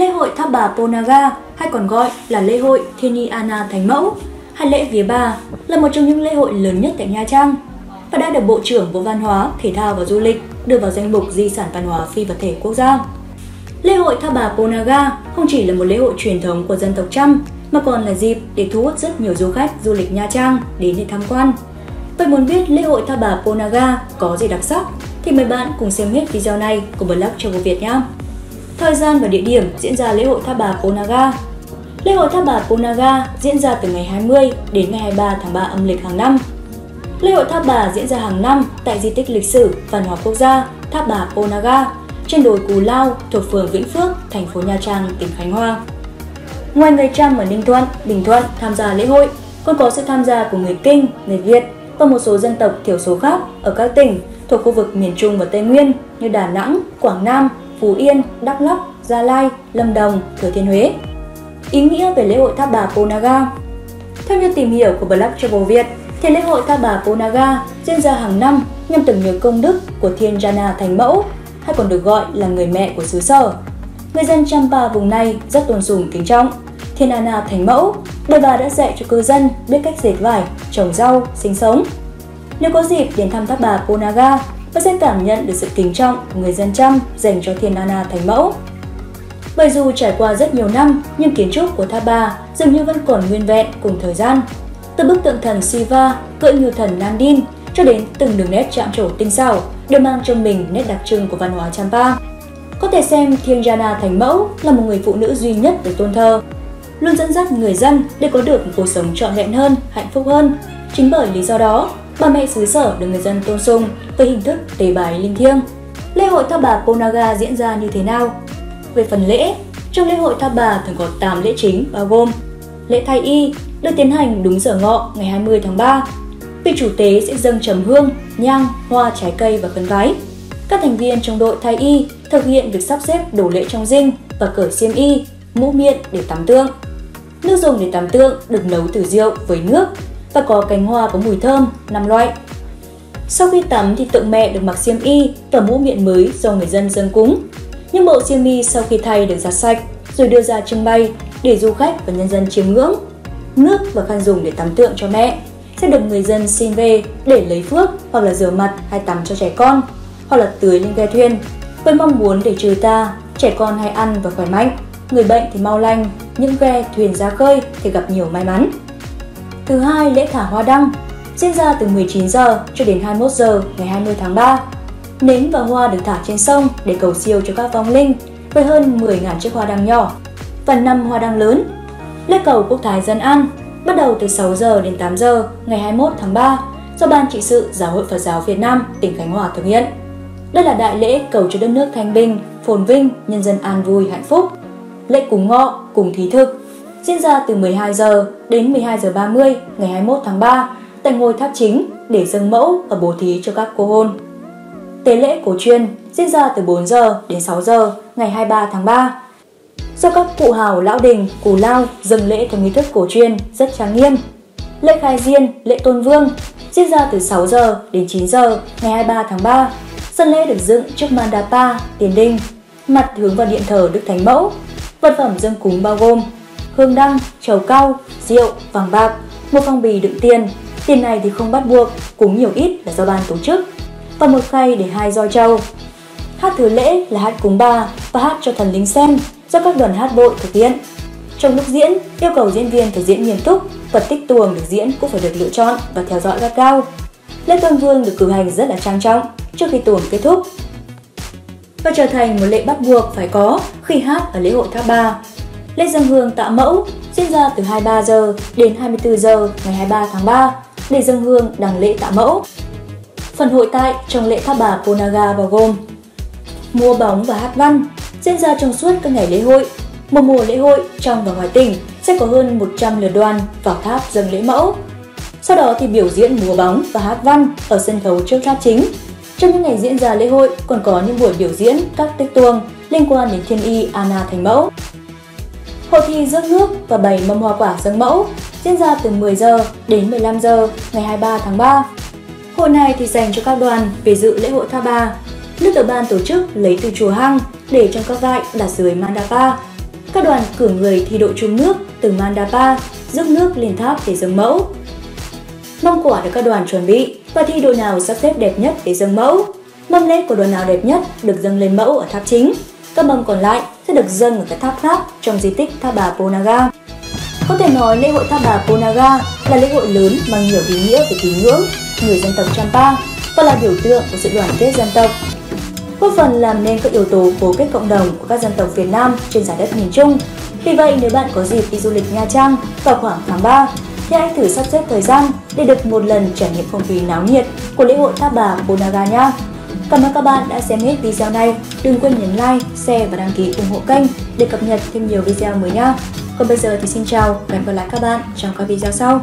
Lễ hội Tháp Bà Ponaga hay còn gọi là lễ hội Thiên Nhi Thánh Mẫu hay lễ vía bà là một trong những lễ hội lớn nhất tại Nha Trang và đã được Bộ trưởng Bộ Văn hóa, Thể thao và Du lịch đưa vào danh mục di sản văn hóa phi vật thể quốc gia. Lễ hội Tháp Bà Ponaga không chỉ là một lễ hội truyền thống của dân tộc Chăm mà còn là dịp để thu hút rất nhiều du khách du lịch Nha Trang đến để tham quan. Vậy muốn biết lễ hội Tháp Bà Ponaga có gì đặc sắc thì mời bạn cùng xem hết video này của blog Travel Việt nhé. Thời gian và địa điểm diễn ra lễ hội Tháp Bà Ponaga Lễ hội Tháp Bà Ponaga diễn ra từ ngày 20 đến ngày 23 tháng 3 âm lịch hàng năm. Lễ hội Tháp Bà diễn ra hàng năm tại di tích lịch sử văn hóa quốc gia Tháp Bà Ponaga trên đồi Cù Lao thuộc phường Vĩnh Phước, thành phố Nha Trang, tỉnh Khánh Hòa. Ngoài người Trăm ở Ninh Thuận, Bình Thuận tham gia lễ hội, còn có sự tham gia của người Kinh, người Việt và một số dân tộc thiểu số khác ở các tỉnh thuộc khu vực miền Trung và Tây Nguyên như Đà Nẵng, Quảng Nam, Phú Yên, Đắk Lắk, Gia Lai, Lâm Đồng, Thừa Thiên Huế. Ý nghĩa về lễ hội Tháp Bà Ponaga Theo như tìm hiểu của blog Travel Việt, thì lễ hội Tháp Bà Ponaga diễn ra hàng năm nhằm tưởng nhớ công đức của Thiên Jana Thành Mẫu, hay còn được gọi là người mẹ của xứ sở. Người dân Champa vùng này rất tôn sùng kính trọng. Thiên Anna Thành Mẫu, đời bà đã dạy cho cư dân biết cách dệt vải, trồng rau, sinh sống. Nếu có dịp đến thăm Tháp Bà Ponaga, và sẽ cảm nhận được sự kính trọng của người dân Chăm dành cho Thiên Nana Thánh Mẫu. Bởi dù trải qua rất nhiều năm, nhưng kiến trúc của Tháp Ba dường như vẫn còn nguyên vẹn cùng thời gian. Từ bức tượng thần Shiva cưỡi như thần Nandin cho đến từng đường nét chạm trổ tinh xảo đều mang trong mình nét đặc trưng của văn hóa Champa. Có thể xem Thiên Jana Thánh Mẫu là một người phụ nữ duy nhất được tôn thờ, luôn dẫn dắt người dân để có được một cuộc sống trọn vẹn hơn, hạnh phúc hơn. Chính bởi lý do đó, bà mẹ xứ sở được người dân tôn sùng với hình thức tế bái linh thiêng. Lễ hội Tháp Bà Ponaga diễn ra như thế nào? Về phần lễ, trong lễ hội Tháp Bà thường có 8 lễ chính bao gồm Lễ thay y được tiến hành đúng giờ ngọ ngày 20 tháng 3. Vị chủ tế sẽ dâng trầm hương, nhang, hoa, trái cây và khấn vái. Các thành viên trong đội thay y thực hiện việc sắp xếp đổ lễ trong dinh và cởi xiêm y, mũ miệng để tắm tượng. Nước dùng để tắm tượng được nấu từ rượu với nước và có cánh hoa có mùi thơm, 5 loại. Sau khi tắm thì tượng mẹ được mặc xiêm y và mũ miệng mới do người dân dân cúng. Những bộ xiêm y sau khi thay được giặt sạch rồi đưa ra trưng bày để du khách và nhân dân chiêm ngưỡng. Nước và khăn dùng để tắm tượng cho mẹ sẽ được người dân xin về để lấy phước hoặc là rửa mặt hay tắm cho trẻ con hoặc là tưới lên ghe thuyền với mong muốn để trừ ta, trẻ con hay ăn và khỏe mạnh, người bệnh thì mau lành, những ghe thuyền ra khơi thì gặp nhiều may mắn. Thứ hai, lễ thả hoa đăng diễn ra từ 19 giờ cho đến 21 giờ ngày 20 tháng 3. Nến và hoa được thả trên sông để cầu siêu cho các vong linh với hơn 10.000 chiếc hoa đăng nhỏ và 5 hoa đăng lớn. Lễ cầu quốc thái dân an bắt đầu từ 6 giờ đến 8 giờ ngày 21 tháng 3 do Ban trị sự Giáo hội Phật giáo Việt Nam tỉnh Khánh Hòa thực hiện. Đây là đại lễ cầu cho đất nước thanh bình, phồn vinh, nhân dân an vui, hạnh phúc. Lễ cúng ngọ, cùng thí thực diễn ra từ 12 giờ đến 12 giờ 30 ngày 21 tháng 3 tại ngôi tháp chính để dâng mẫu và bố thí cho các cô hôn. Tế lễ cổ truyền diễn ra từ 4 giờ đến 6 giờ ngày 23 tháng 3 do các cụ hào lão đình, cù lao dâng lễ theo nghi thức cổ truyền rất trang nghiêm. Lễ khai diên, lễ tôn vương diễn ra từ 6 giờ đến 9 giờ ngày 23 tháng 3. Sân lễ được dựng trước mandapa, tiền đinh, mặt hướng vào điện thờ Đức Thánh Mẫu. Vật phẩm dâng cúng bao gồm hương đăng, trầu cau, rượu, vàng bạc, một phong bì đựng tiền. Tiền này thì không bắt buộc, cúng nhiều ít là do ban tổ chức. Và một khay để hai roi trâu. Hát thứ lễ là hát cúng bà và hát cho thần linh xem do các đoàn hát bội thực hiện. Trong lúc diễn, yêu cầu diễn viên phải diễn nghiêm túc vật tích tuồng được diễn cũng phải được lựa chọn và theo dõi gắt cao. Lễ Tôn Vương được cử hành rất là trang trọng trước khi tuồng kết thúc và trở thành một lễ bắt buộc phải có khi hát ở lễ hội Tháp Ba. Lễ dân hương tạ mẫu diễn ra từ 23 giờ đến 24 giờ ngày 23 tháng 3 để dân hương đằng lễ tạ mẫu. Phần hội tại trong lễ Tháp Bà Ponaga bao gồm mua bóng và hát văn diễn ra trong suốt các ngày lễ hội. Một mùa lễ hội trong và ngoài tỉnh sẽ có hơn 100 lượt đoàn vào tháp dâng lễ mẫu. Sau đó thì biểu diễn múa bóng và hát văn ở sân khấu trước tháp chính. Trong những ngày diễn ra lễ hội còn có những buổi biểu diễn các tích tuồng liên quan đến thiên y Anna Thành Mẫu. Hội thi rước nước và bày mâm hoa quả dâng mẫu diễn ra từ 10 giờ đến 15 giờ ngày 23 tháng 3. Hội này thì dành cho các đoàn về dự lễ hội Tha Ba. Nước được ban tổ chức lấy từ chùa Hang để trong các vại đặt dưới mandapa. Các đoàn cử người thi đội chung nước từ Mandapa, rước nước lên tháp để dâng mẫu. Mâm quả được các đoàn chuẩn bị và thi đội nào sắp xếp đẹp nhất để dâng mẫu. Mâm lễ của đoàn nào đẹp nhất được dâng lên mẫu ở tháp chính. Các mâm còn lại sẽ được dâng ở cái tháp khác trong di tích Tháp Bà Ponaga. Có thể nói lễ hội Tháp Bà Ponaga là lễ hội lớn mang nhiều ý nghĩa về tín ngưỡng, người dân tộc Champa và là biểu tượng của sự đoàn kết dân tộc. Góp phần làm nên các yếu tố cố kết cộng đồng của các dân tộc Việt Nam trên giải đất miền Trung. Vì vậy, nếu bạn có dịp đi du lịch Nha Trang vào khoảng tháng 3, thì hãy thử sắp xếp thời gian để được một lần trải nghiệm không khí náo nhiệt của lễ hội Tháp Bà Ponaga nha. Cảm ơn các bạn đã xem hết video này. Đừng quên nhấn like, share và đăng ký ủng hộ kênh để cập nhật thêm nhiều video mới nhé. Còn bây giờ thì xin chào và hẹn gặp lại các bạn trong các video sau.